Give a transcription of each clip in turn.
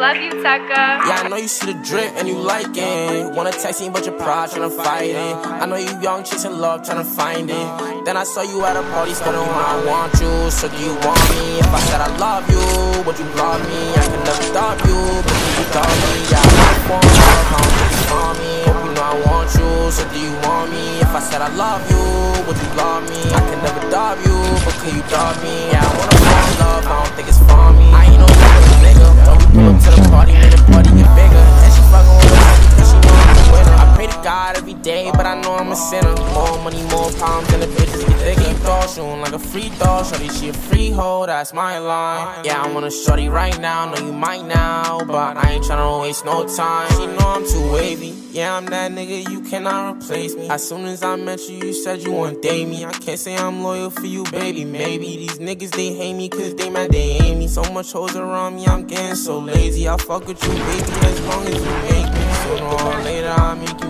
love you, Tucker. Yeah, I know you see the drip and you like it. Wanna text me, but your pride tryna fight it. I know you young, chasing love, tryna find it. Then I saw you at a party, spending when I want you. So do you want me? If I said I love you, would you love me? I can never stop you, but you love me? Yeah, I want you for me? Hope you know I want you. So do you want me? If I said I love you, would you love me? I can never stop you, but can you love me? Yeah, I wanna fall love, I don't think Every day, but I know I'm a sinner. More money, more problems, and the bitches get thicker. Keep throw like a free throw. Shorty, she a freehold, that's my line. Yeah, I want a shorty right now, know you might now, but I ain't tryna waste no time. She know I'm too wavy. Yeah, I'm that nigga, you cannot replace me. As soon as I met you, you said you want date me. I can't say I'm loyal for you, baby. Maybe these niggas they hate me cause they mad they hate me. So much hoes around me, I'm getting so lazy. I'll fuck with you, baby, as long as you make me. Sooner or later,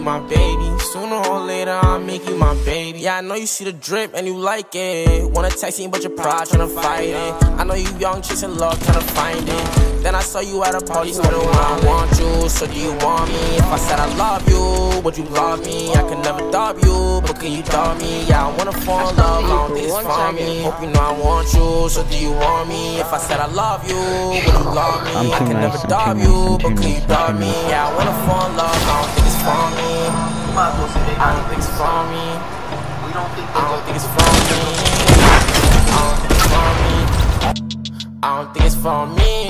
you my baby. Sooner or later, I'll make you my baby. Yeah, I know you see the drip and you like it. Wanna text me, but your pride tryna fight it. I know you young, chasing love, tryna find it. Then I saw you at a party, started when I want you. So do you want me? If I said I love you, would you love me? I can never dub you, but can you dub me? Yeah, I wanna fall in love, I don't think it's for me. Hope you know I want you, so do you want me? If I said I love you, would you love me? I'm I can never dub you, but can you dub me? Yeah, I wanna fall in love, think it's for me. I don't think it's for me. I don't think it's for me.